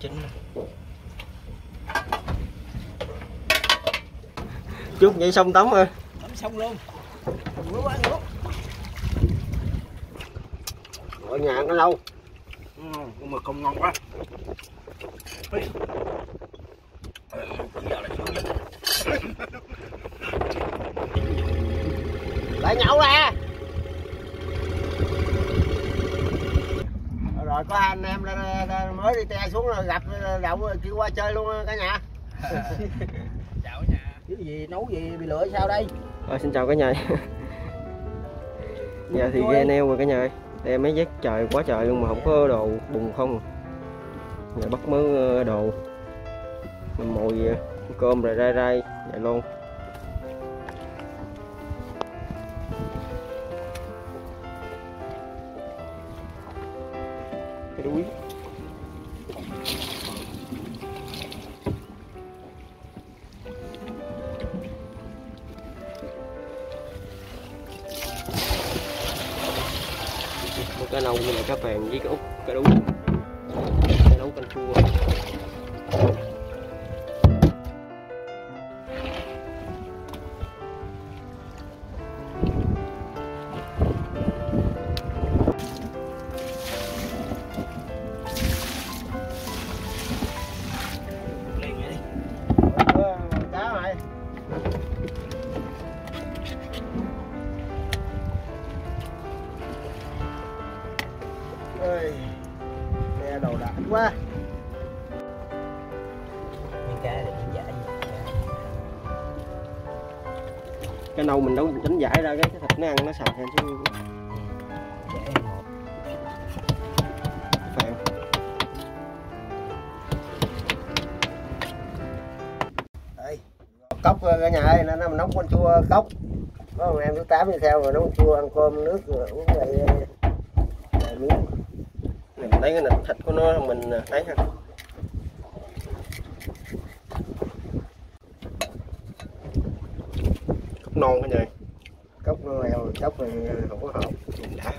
chín chút vậy xong tắm rồi. Tắm xong luôn. Ngứa quá ngứa ở nhà nó lâu. Ừ, nhưng mà không ngon quá. Ê. Ờ, giờ lại nhậu ra. Rồi có anh em mới đi te xuống rồi gặp đậu kêu qua chơi luôn cả nhà. Chào nhà. Cái gì nấu gì bị lửa sao đây? Rồi xin chào cả nhà. Giờ thì ghe neo rồi cả nhà ơi. Đây mấy vết trời, quá trời luôn mà không có đồ bùng không Giờ bắt mớ đồ. Mồi ờ, cơm rồi rai rai, Vậy luôn. Như cá để miếng giải cái nâu mình đấu đánh giải ra cái, cái thịt nó ăn nó sạch hơn chứ. Đây cốc cả nhà ơi nó nấu con chua cốc. Có một em thứ tám đi theo rồi nấu con chua ăn cơm nước rồi uống vậy miếng. Mình lấy cái thịt của nó mình ờ, thấy ha non cả nhà. Cốc heo cốc này không có hợp. Nhìn đã.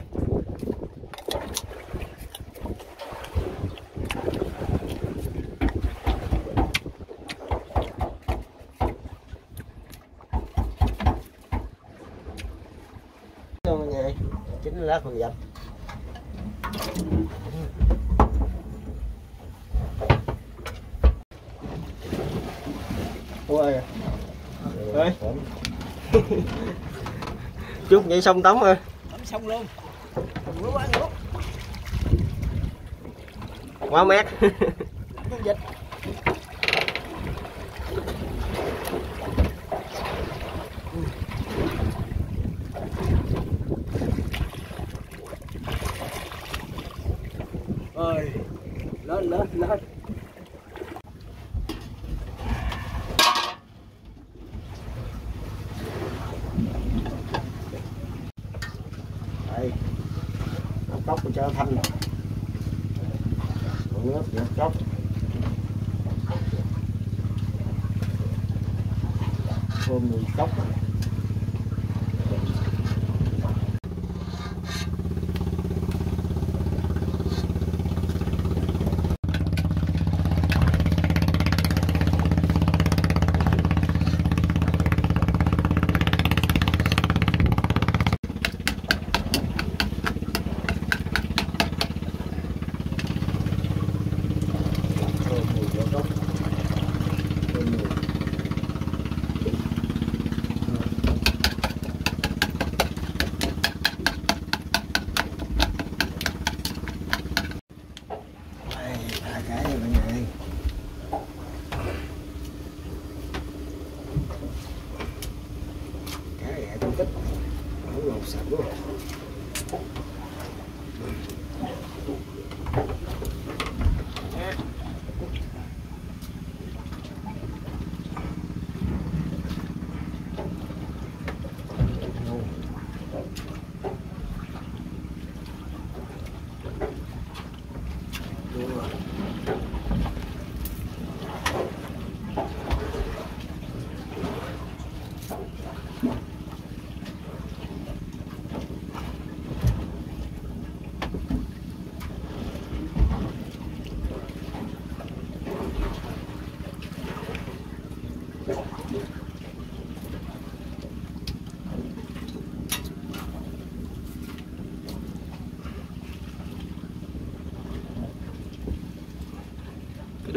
Đâu cả nhà ơi, chín lá phần dập ôi ơi chút vậy xong tắm rồi. Tắm xong luôn. Quá mát. Con vịt cốc cho thanh nè Còn nước nước cốc thơm mùi cốc thơm mùi của cốc thơm mùi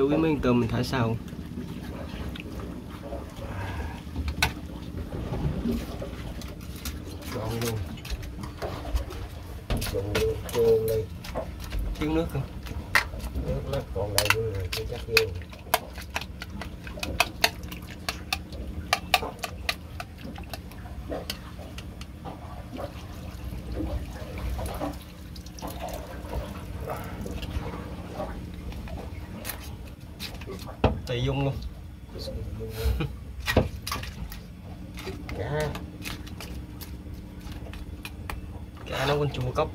chú với mấy con tôm mình thả sau ngon luôn dùng được chuông đi thiếu nước không nước nó còn đầy luôn rồi chưa chắc vô tùy dung luôn cá cái nó con chùa cốc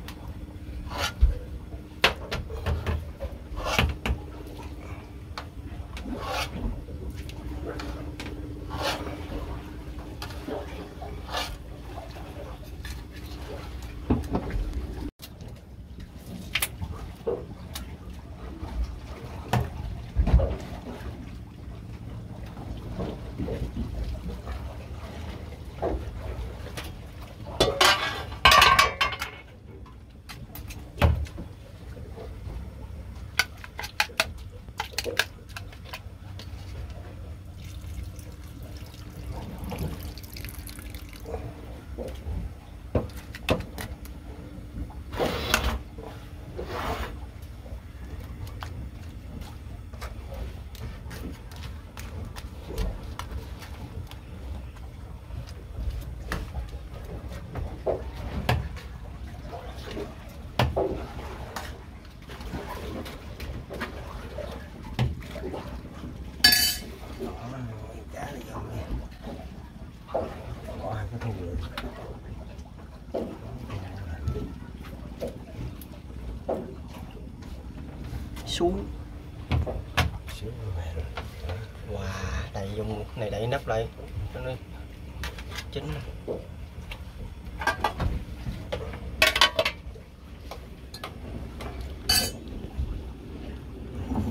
xuống. Wow đầy dùng này đậy nắp lại. Cho nó chín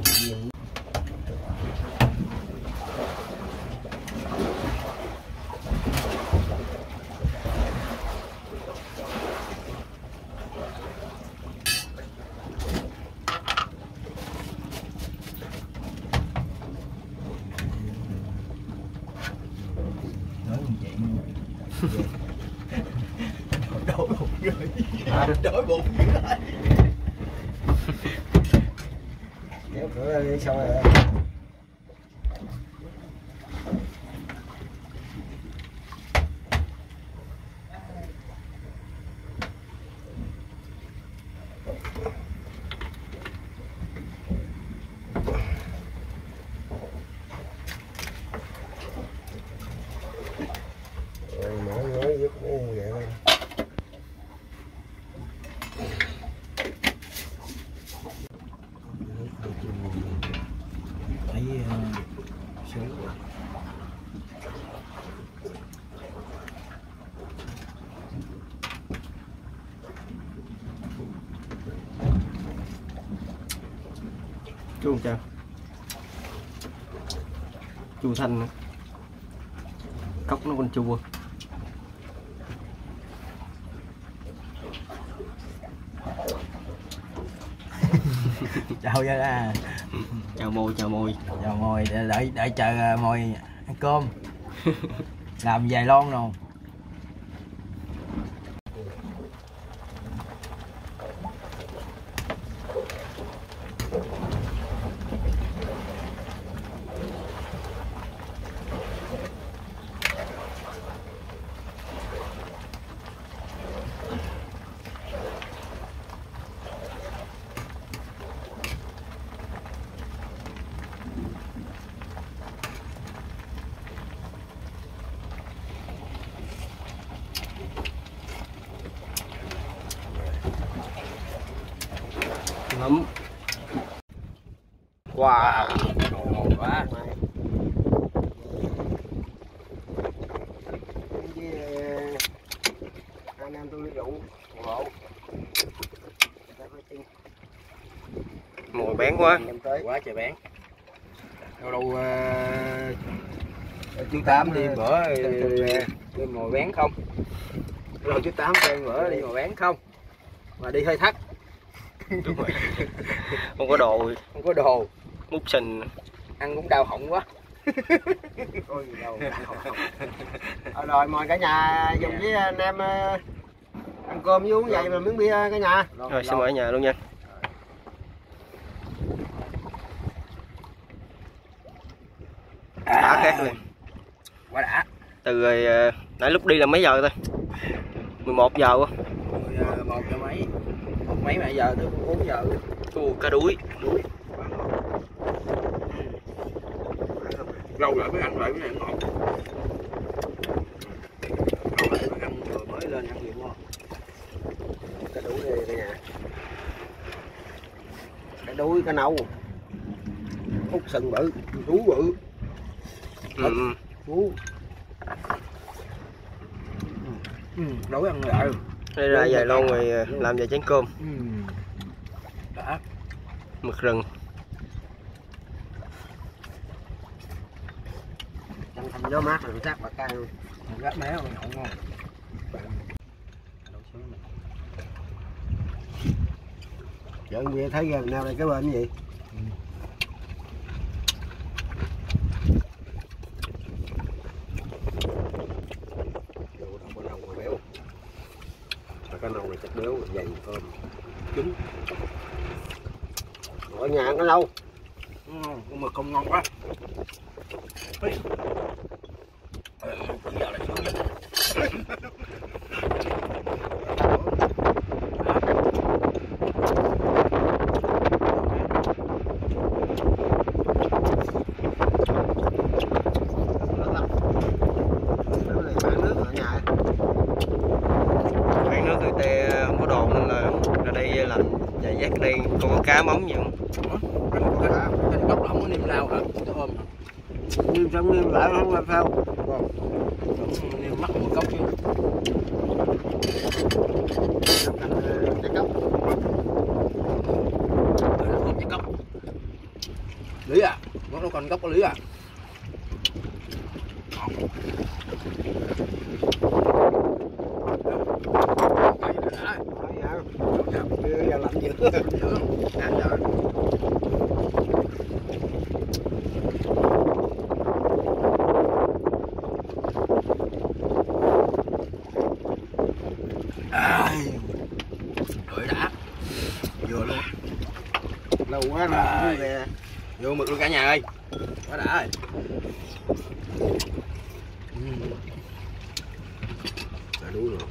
Diêm. nói như vậy đói bụng rồi đói bụng rồi kéo cửa ra đi xong rồi mở nói giúp nó như vậy thôi thấy sướng chua không chào chua thanh nữa cốc nó còn chua. Chào ra chào môi chào môi chào mồi đợi đợi chờ à, mồi ăn cơm. Làm vài lon rồi trời bán. Đâu đâu uh, chú tám đi bữa đi mồi bán không? Đâu chú tám chơi bữa đi mồi bán không? Mà đi hơi thắt. Đúng rồi. Không có đồ. Không có đồ. Mút sình. Ăn cũng đau họng quá. Ôi, đâu, đâu. Ờ, rồi mời cả nhà dùng với anh em ờ, ăn cơm với uống vậy mà miếng bia cả nhà. Rồi xin mời ở nhà luôn nha đã khác liền quá đã. Từ rồi ờ, nãy lúc đi là mấy giờ ta? 11 giờ quá. ờ, một giờ mấy? Một mấy mà giờ tới bốn giờ Ồ, cá đuối. Lâu rồi mới ăn lại cái này ngon. Lâu rồi mới ăn vừa mới lên ăn nhiều ngon cái đuôi đây cả nhà cái đuôi cái nâu út sừng bự đuôi bự ừ. ừ. Ừ, đối ăn lại. Đây ra vài lon rồi làm vài chén cơm. Ừ. đã. Mực rừng. Trong thành gió mát rồi sát bạc cay luôn. Gắt mé rồi nhậu ngon. Anh bia thấy gần nào đây cái bên gì Đồ đâu có nồng mà béo Mà cái nồng này chắc béo dày cơm Trứng. ở nhà ăn có lâu ngon nhưng mà không ngon quá Ê. Ờ, giờ lại xuống nha. Nó này bán nước ở nhà quán nước tươi te không có đồ nên là ra đây làm vài giác đây còn có cá móng gì không Cái cái- cái gốc không có niêm nào hả? Cái ôm hả? xong nhưng lại không làm sao Đúng, niêm mắc một gốc chứ. cái cốc Lý à? Nó đâu còn gốc có lý à? Vậy là đã. Chưa giờ làm dữ Dữ không? Đã, đã. Ai. Rồi đã. Vừa luôn. lâu quá rồi về Vô mực luôn cả nhà ơi. Quá đã rồi. Đã đúng rồi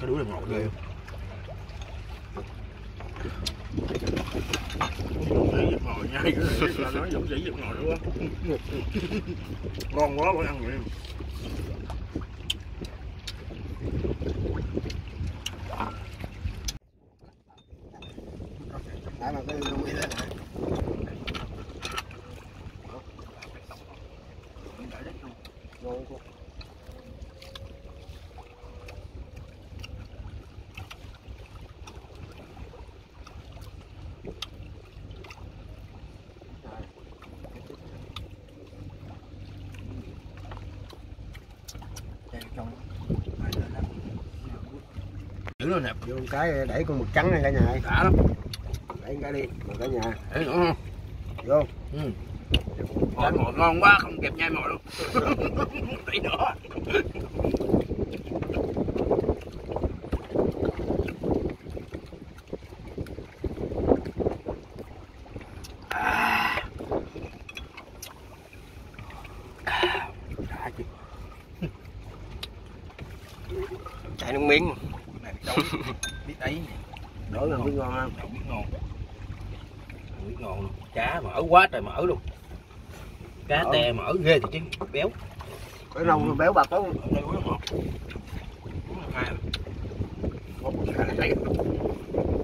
cái đuối là ngọt ghê Dũng sĩ giật ngồi nhai cái là nói dũng sĩ giật ngồi đúng không? Ngon quá phải ăn vậy. Đã mà cái luôn đi lên ngon quá Dữ luôn nè, vô cái đẩy con mực trắng này cả nhà ơi. đã lắm. đẩy cái đi rồi cả nhà Để nữa không? vô Mồi mồi ngon quá, không kịp nhai mồi luôn. Tí nữa. Chảy nước miếng biết ấy. đổi là biết ngon không biết ngon. Biết ngon luôn. Cá mỡ quá trời mỡ luôn. Cá Ờ. tè mỡ ghê thì chứ, béo. cái nông béo bạc lắm Ở đây uống ngọt. Uống một hai à? Một hai là thấy.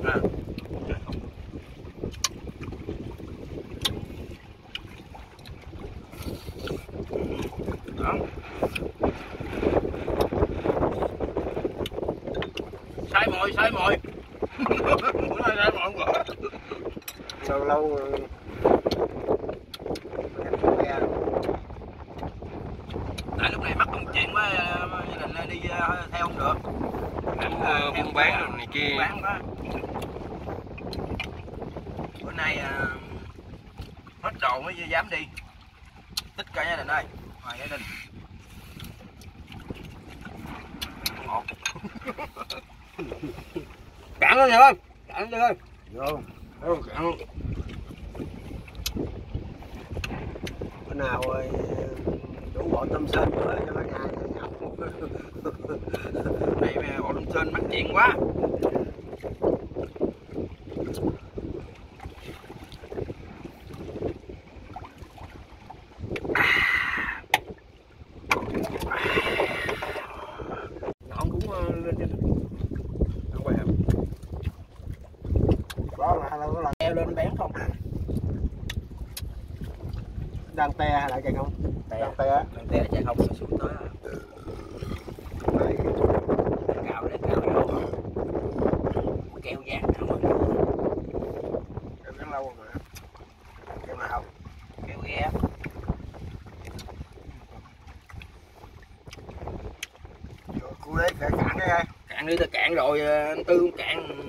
À. Đó. Sai mồi, sai mồi. Bữa nay sai mồi quá. lâu lâu ờ, em không nghe. Tại lúc này mắc công chuyện quá gia đình lên đi ờ, theo không được. Đánh, ờ, buôn bán rồi này kia. Buôn bán quá. Bữa nay à, hết đồ mới dám đi. Tích cả gia đình ơi ngoài gia đình. Ngọt cạn luôn nha ơi. Cạn đi ơi. Vô. Đâu, cạn luôn. Bữa nào rồi đủ bộ tâm sơn nữa cho cả nhà này bộ đông sơn mắc chuyện quá Ngọn cũng ờ, lên trên Ở ngoài hầm đó là là là Leo lên bén không đang te hay là chạy không Te. đang te Lên te chạy không nó xuống tới à. Đấy. Cào để cào vô Keo dán không à. Em đứng lâu rồi mà Em nào Keo ghe Cô đấy phải cản đấy ơi Cạn đi ta cạn rồi ờ, anh Tư không cạn.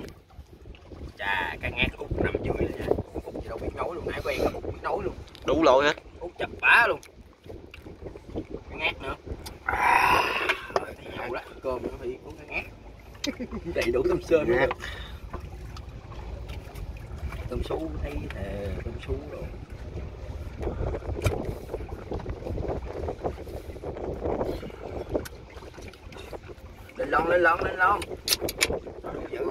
Chà cái ngát út nằm dưới rồi nha Út gì đâu biết nấu luôn nãy quen không biết nấu luôn. Đủ loại hết. Út chập bá luôn. Cái ngát nữa. À, nhậu đó. Cơm nó phải có cái ngát. Đầy đủ tôm sơn nữa tôm sú thấy thề tôm sú rồi lên lon lên lon lên lon Đủ dữ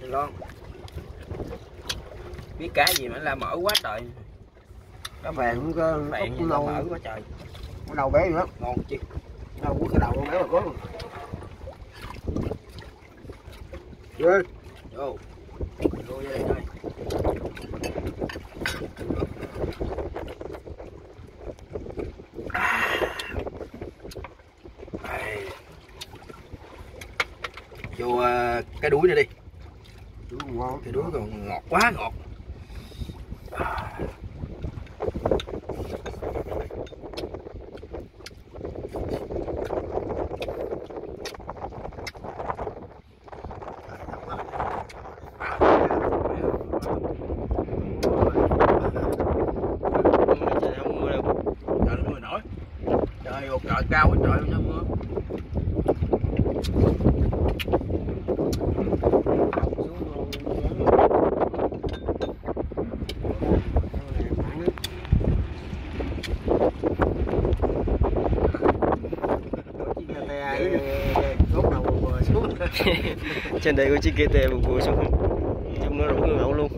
lên lon biết cá gì mà la mỡ quá trời. Cá vàng cũng có bạn gì nâu. mỡ quá trời. Có đầu bé nữa ngon chứ. Đâu có cái đầu con bé mà có Rồi vô. Vô. Ơi Đây. vô ờ, cái đuối này đi. Chú ngon. Cái đuối còn ngọt quá ngọt trời không mưa đâu trời mưa nổi trời ơi trời cao quá trời nó mưa Gốc đầu vừa xuống trên đây có chiếc kia tè vừa xuống chúng nó rủ nhậu luôn.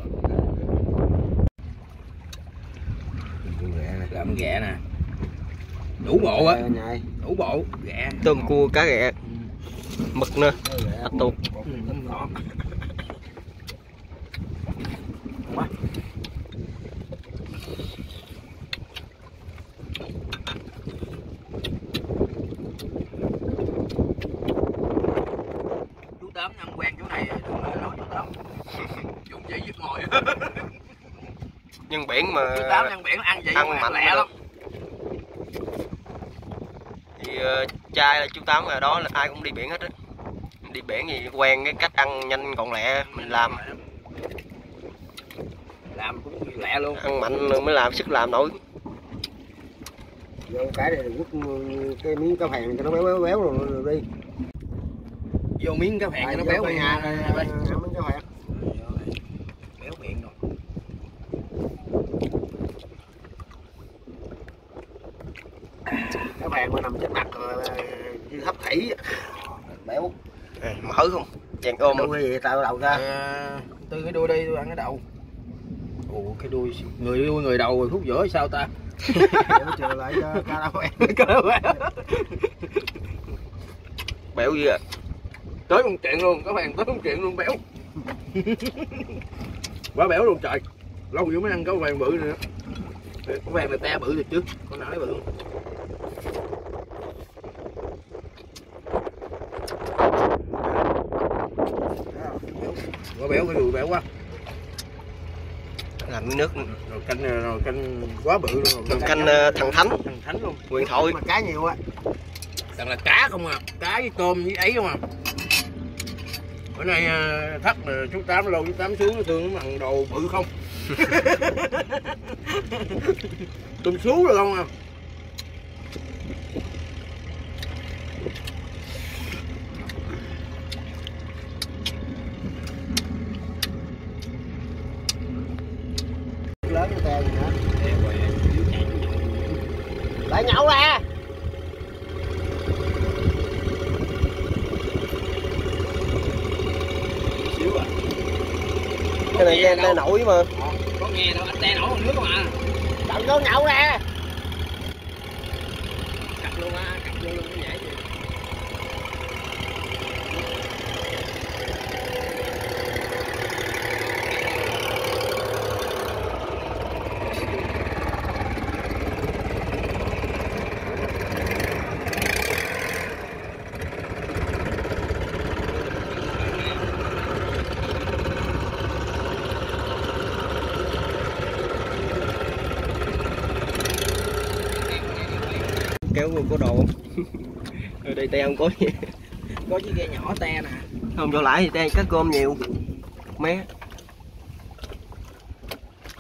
Làm ghẹ nè. Đủ bộ á. Này đủ bộ ghẹ. Tôm cua cá ghẹ. Mực nữa. Ạch tuột ngon quá chú tám ăn quen chỗ này đừng có nói chú tám dùng chỉ giết ngồi nhưng biển mà chú tám ăn biển ăn vậy ăn mà mạnh lẹ lắm. Thì uh, trai là chú tám ở đó là ai cũng đi biển hết á. Đi biển thì quen cái cách ăn nhanh gọn lẹ mình làm. Làm cũng lẹ luôn. Ăn mạnh mới làm sức làm nổi. Vô cái này quất cái miếng cá phèn cho nó béo béo béo rồi, rồi đi. Vô miếng cá phèn cho nó béo nhà nha này ăn miếng cá phèn béo miệng rồi cá phèn mà nằm trên mặt rồi như hấp thủy béo. À, mở không? Chèn ôm đâu cái gì tạo đầu ra. À, từ cái đuôi đây tôi ăn cái đầu. Ồ cái đuôi người đuôi người đầu rồi khúc giữa sao ta? Để chờ lại cho cá đâu em béo dữ à tới con chuyện luôn các bạn tới con chuyện luôn béo. Quá béo luôn trời. Lâu dữ mới ăn có vàng bự nữa. Cái vàng này te bự rồi chứ con nào ấy bự? quá béo cái đùi béo quá làm miếng nước. Rồi canh rồi canh quá bự luôn. Rồi canh ờ, thằng thánh. Thằng thánh luôn. Quyền thoại mà cá nhiều á Thằng là cá không à cá với tôm với ấy không à. Bữa nay à, thắt là chú tám lâu chú tám xuống thương nó bằng đồ bự không? Tôm sú rồi không à lớn cái tè gì nữa. Lại nhậu ra. À. Cái này nghe nổi mà. Có nghe đâu anh te nổi bằng nước không à đậu vô nhậu ra cắt luôn á cắt vô luôn cái nhảy gì kéo vô có đồ ở đây te không có gì có chiếc ghe nhỏ te nè. Không cho lại thì te cá cơm nhiều. Mé.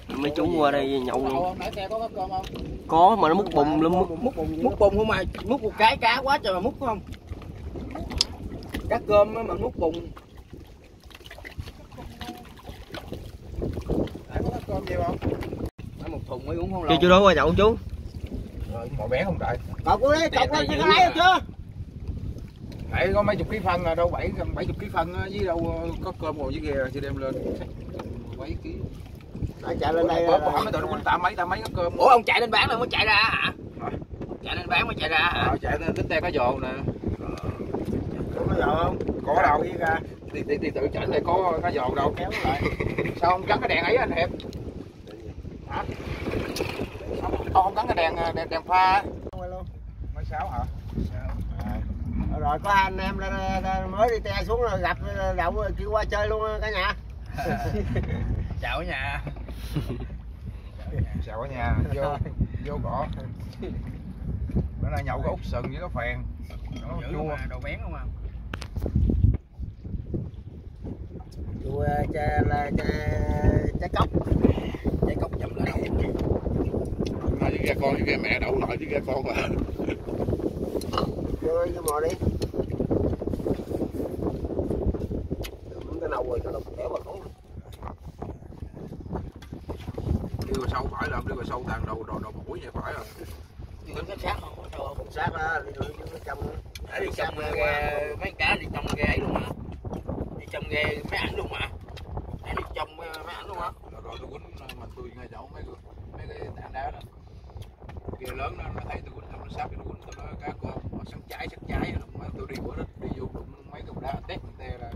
Mấy chú qua đây nhậu luôn. Có có cơm không? Có mà nó múc bùm lum múc múc bùng múc bùng không mà? Múc một cái cá quá trời mà múc không? Cá cơm mà múc có cơm nhiều không? Phải một thùng mới uống không chưa lâu. chú đó qua nhậu chú. Rồi, mồi bé không đợi cọc đi cọc lên cho lấy được chưa Nãy có mấy chục ký phân à, đâu bảy bảy chục ký phân với đâu ờ, có cơm ngồi với ghe thì đem lên. Bảy ký. Nói chạy lên đây có bỏ mấy tụi nó quên tạ mấy tạ mấy có cơm. Ủa ông chạy lên bán là mới chạy ra hả? Chạy lên bán mới chạy ra hả? Ờ, chạy lên tính te có dồ nè. Có giờ không? Có đâu. Thì, thì, thì tự chảnh này có có dồ đâu. Kéo lại. Sao không gắn cái đèn ấy anh hiệp? Hả? Sao không- không gắn cái đèn đèn, đèn pha mấy sáu hả Rồi, có anh em lên lên- mới đi te xuống rồi gặp đậu kêu qua chơi luôn cả nhà. Chào ở nhà. Chào cả nhà. Vô vô cỏ. Bữa nay nhậu có út sừng với có phèn. Nó dữ chua. đồ bén không à chùa cha là cha cha cốc trái cốc chậm lại nói với ghe con với ghe mẹ đậu nội với ghe con mà vô vô mò đi. Đừng cái nâu rồi cho nó kéo vào con đi vào sâu phải làm đi vào sâu tàn đầu đồ đồ mũi vậy phải rồi Đứng cái sát không có không sát đó đi trong đi trong ghe mấy cá đi trong ghe ấy luôn mà đi trong ghe mấy ảnh luôn mà đi trong mấy ảnh luôn á rồi, rồi tôi quýnh mà tôi ngay chỗ mấy cái mấy cái tảng đá đó. Ghe lớn nó nó thấy tôi quýnh xong nó cái tôi quýnh tôi nói cá con mà sắp cháy sắp cháy rồi mà tôi đi bữa đó đi vô đụng mấy cục đá tét mình te ra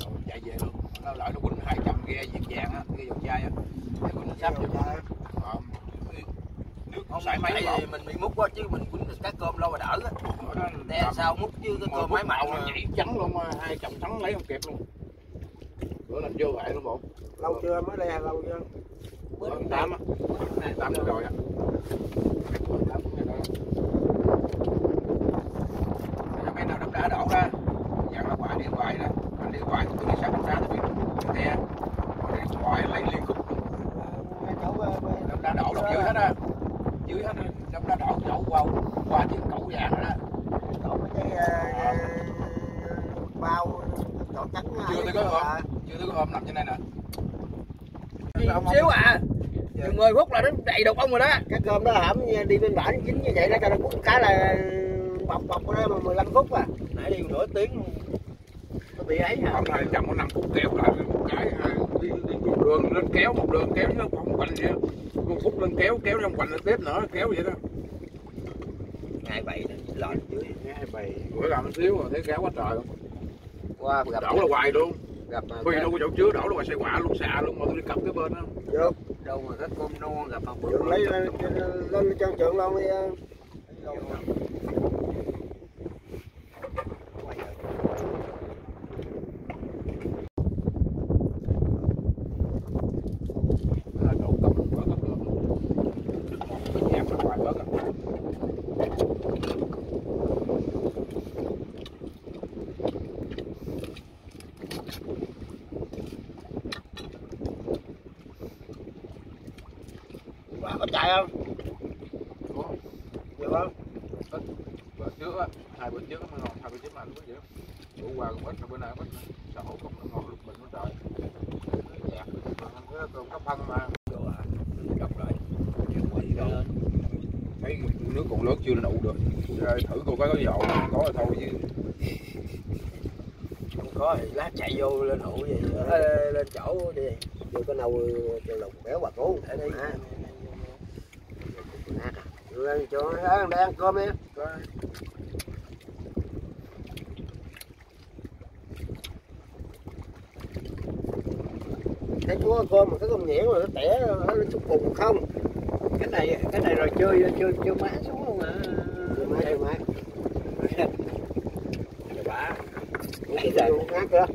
rồi chạy về luôn. Nó lại nó quýnh 200 ghe việt vàng á ghe dầu chai á. Cái quýnh sáp vô Ờ, nước không sải máy vì mình bị múc quá chứ mình quýnh được cá cơm lâu mà đỡ á. Làm- sao múc chứ cái cơm máy mặn nó mà. nhảy trắng luôn mà hai chồng trắng lấy không kịp luôn. Bữa làm vô vậy luôn bộ. Lâu chưa? Mới hay lâu chưa? Bữa tám á. Tám rồi á tám năm rồi Bây giờ mấy nào đập đá đổ ra dặn là quả điện thoại đó anh điện thoại tôi đi sắp ra tôi biết nè điện thoại lấy liên khúc mấy cháu ờ, đập đá đổ đập dưới hết á dưới hết á đập đá đổ đổ qua qua chiếc cẩu vàng đó có mấy cái ờ, bao chỗ trắng chưa tôi có ôm chưa tôi có ôm nằm trên này nè. Xíu à? Chừng 10 phút là nó đầy đục ông rồi đó. Cái cơm đó hẩm đi bên bển chín như vậy đó cho nó cút cái là bọc bọc đó mà 15 phút à. Nãy đi nửa tiếng nó bị ấy hả? Ông này chậm có năm phút kéo lại một cái à, đi, đi một đường lên kéo một đường kéo nó vòng quanh vậy một phút lên kéo kéo trong quanh nó tiếp nữa kéo vậy đó. Ngày bảy lợn dưới. Bữa làm xíu rồi thấy kéo quá trời luôn. Qua gặp đổ là hoài luôn gặp mà phi đâu có chỗ chứa đổ là hoài xe quả luôn xà luôn mà tôi đi cặp cái bên đó. Được. Đâu mà cái cơm non gặp mà được lấy lên lên cho trường luôn đi ờ. là đổ cặp bớt cặp luôn cái nhà mà hoài bớt à. có chạy không Có. được không bữa trước á hai bữa trước á mới ngon hai bữa trước mà anh bữa trước bữa qua cũng ít bữa nay cũng ít sợ hổ không nó ngọt lục bình nó trời Dạ, cái cơm cấp phân mà gặp lại thấy nước còn lớn chưa nụ được. Rồi thử cô có cái dầu có là thôi chứ. Không có thì lát chạy vô lên hụ gì ờ, lên chỗ đi. Vô cái nâu lục béo bà cố để đi. Lên chỗ đang ăn cơm đi. Cái chúa cơm mà cái cơm nhẽn mà nó tẻ nó chút bùng không cái này cái này rồi chơi chưa chưa má xuống luôn à. Chưa má, chưa má. bả Lấy ra. Ngát chưa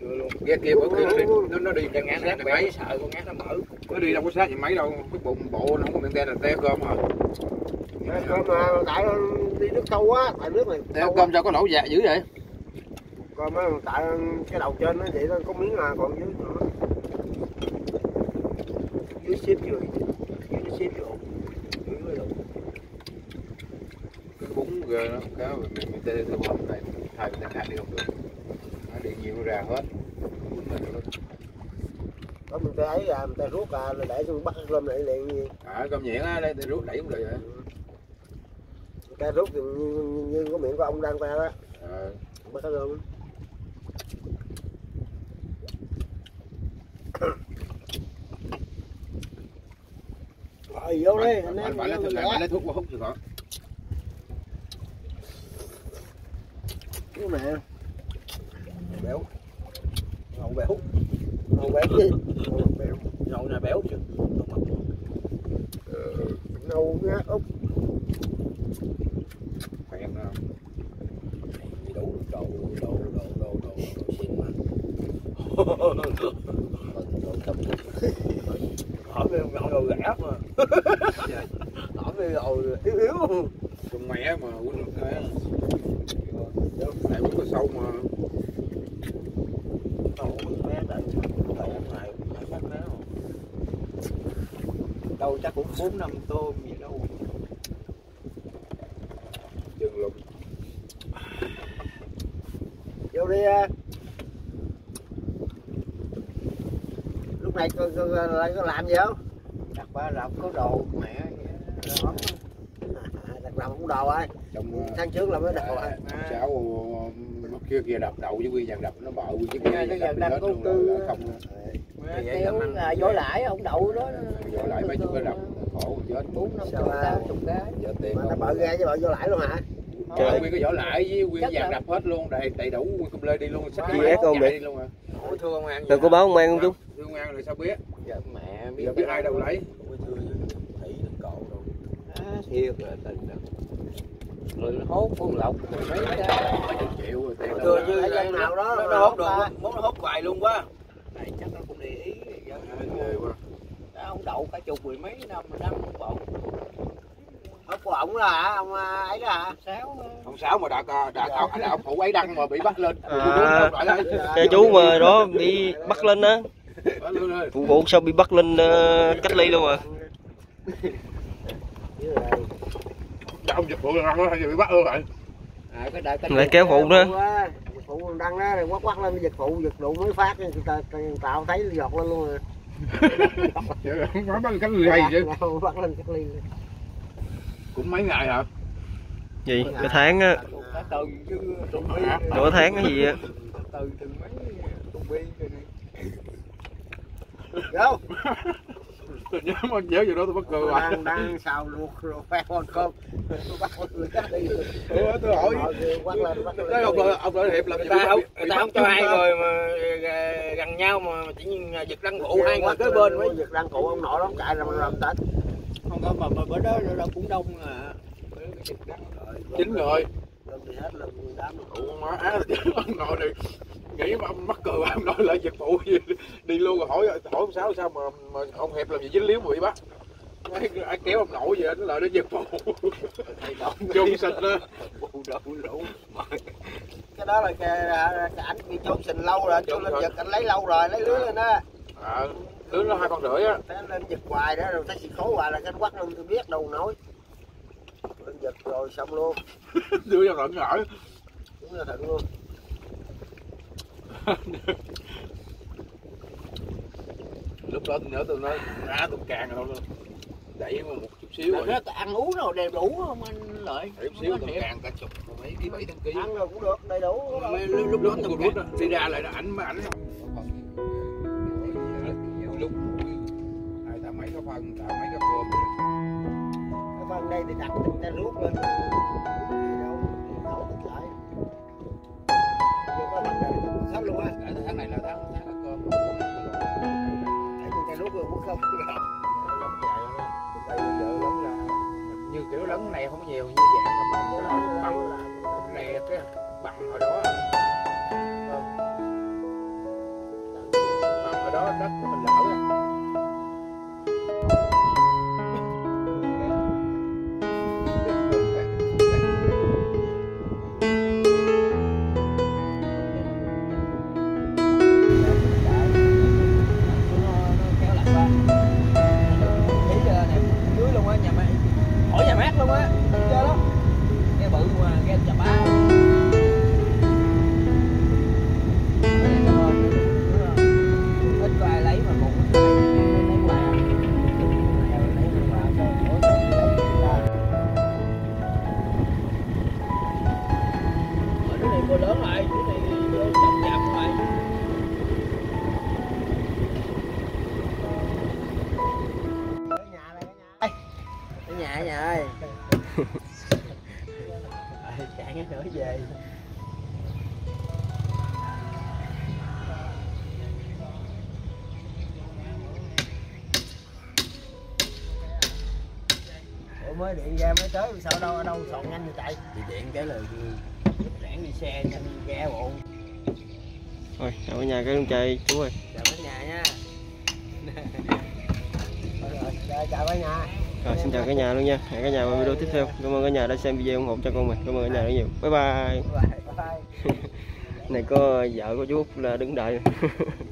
chưa luôn. Ghe kia bữa kia nó đi nó, nó đi đang ngán mấy mấy sợ con ngán nó mở. Nó đi đâu có sát gì mấy đâu cái bụng bộ nó không có miệng tên là te cơm à Cái cơm mà tại đi nước sâu quá tại nước này te sâu quá. cơm sao có lẩu dạ dữ vậy? Cơm á tại cái đầu trên nó vậy đó có miếng à còn dưới nữa dưới xếp vô dưới nó xếp vô dưới nó lục cái bún ghê nó cá miệng miệng tê tê bơm này hai miệng khác đi không được. Nó đi nhiều ra hết. Mình có mình tay ấy à mình tay rút à rồi để cho bắt cái cơm lại liền như à cơm nhẽn á đây rút đẩy cũng được vậy mình tay rút thì như, như, như có miệng của ông đang tay đó. À, bắt cái cơm rồi vô đi anh em phải lấy thuốc mình lấy thuốc qua hút cho con cái nè béo ngầu béo ngầu béo đi ngầu béo nhậu là béo chứ nâu nhá úp khỏe nó đủ đồ đồ đồ đồ đồ đồ xịn mà hỏi về ngọn đồ rẻ mà hỏi bây giờ yếu yếu con mẹ mà quýnh cái sâu mà đồ bé đồ này này phát nào? Đâu chắc cũng bốn năm tôm gì đâu chừng lục. Vô đi à. lúc này có, có, có, có làm gì không? Đặt ba làm có đồ mẹ à, đặt làm cũng đồ ai trong tháng trước là mới đồ cháu nó kia kia đập đậu với quy vàng đập nó bợ quy chứ Cái kia vàng đập đập hết luôn con rồi tư. không. Kéo là dối lãi ông đậu đó. Giờ lại mấy chục cái đập khổ chết. Bốn năm Sao chục ba? tám chục cái. Giờ tiền mà nó bợ ra chứ bợ vô lại luôn hả? Trời nguyên cái vỏ lại với nguyên vàng đập hết luôn đầy đầy đủ nguyên cum lê đi luôn sách máy ép không đi luôn à. Thưa ông ăn Tôi có báo ông an không chú? thương ăn rồi sao biết? Dạ, mẹ giờ biết ai đâu lấy. Thưa đừng cậu đâu. À, thiệt là tình đó rồi nó hốt con lộc rồi mấy cái triệu rồi tiền Thưa đâu chứ Ở nó, dân nào đó nó, là hốt được muốn nó hốt hoài luôn quá. Này chắc nó cũng để ý dân ghê quá. Đã ông đậu cả chục mười mấy năm mà đăng không bổng ốc của ổng đó hả ông à, ấy đó hả? Sáu ông sáu mà đạt đạt đạt ông ông phụ ấy đăng mà bị bắt lên. À. Cái chú mà đó bị bắt lên á. Phụ vụ sao bị bắt lên ờ, cách ly luôn à? Dưới đây. Dạ, ông dịch vụ là bị bắt luôn rồi à, cái đại cái Lại kéo phụ nữa Phụ đăng đó rồi quát quát lên giật phụ giật đủ mới phát tạo thấy giọt lên luôn rồi. Dạ, không bắt cái gầy chứ. Bắt lên cách ly cũng mấy ngày hả? Gì? Cái tháng á. Trùng bi. Nửa tháng cái gì á? Từ từ mấy nhớ mà nhớ gì đó tôi bắt cười à đang đang xào luộc rồi khoe con cơm bắt người ly Ủa, tôi hỏi. Đấy, ông lợi ông lợi hiệp làm người gì? ta không người ta không cho hai người mà gần nhau mà chỉ như giật răng cụ hai người. kế bên mới. Giật răng cụ ông nội đó chạy ra mà làm tết không có mà mà bữa đó đâu cũng đông à. Chín rồi. Lên đi hết lên đám cụ má á ông nội này nghĩ mà ông mắc cười ông nội lại giật phụ gì? Đi luôn rồi hỏi hỏi ông sáu sao mà mà ông hiệp làm gì dính líu mà bị bắt ai, kéo ông nội vậy nó lại nó giật phụ chung sạch đó phụ đâu đủ cái đó là cái, cái ảnh bị trốn sình lâu rồi cho lên giật anh lấy lâu rồi lấy lưới lên đó ờ đứa nó hai con rưỡi á. Lên giật hoài đó rồi thấy xịt khấu hoài là cái quắt luôn tôi biết đâu nói lên giật rồi xong luôn. Đưa cho rợn rỡ đúng là thật luôn lúc đó tôi nhớ tôi nói á tôi càng rồi đâu đẩy mà một chút xíu rồi. nó ăn uống đâu đầy đủ không anh lợi? Chút xíu tôi càng cả chục mấy ký bảy trăm ký. Ăn rồi cũng được đầy đủ. Mấy lúc, lúc đó tôi rút đi ra lại là ảnh mà ảnh lúc hai ta mấy cái phân ta mấy cái cơm. Cái phần đây thì đặt ta rút lên lớn này không nhiều như vậy bằng bằng này cái bằng hồi đó. Điện ra mới tới sao đâu ở đâu soạn nhanh như chạy thì điện cái là rẽn đi xe nhanh ghe bộ. Thôi chào cả nhà cái con trai chú ơi. Chào cả nhà nha. Rồi rồi chào cả nhà. Rồi xin chào cả nhà luôn nha. Hẹn cả nhà vào video tiếp theo. Cảm ơn cả nhà đã xem video ủng hộ cho con mình. Cảm ơn cả nhà rất nhiều. Bye bye. Bye bye. Này có vợ của chú Út là đứng đợi